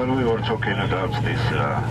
Well, we were talking about this uh,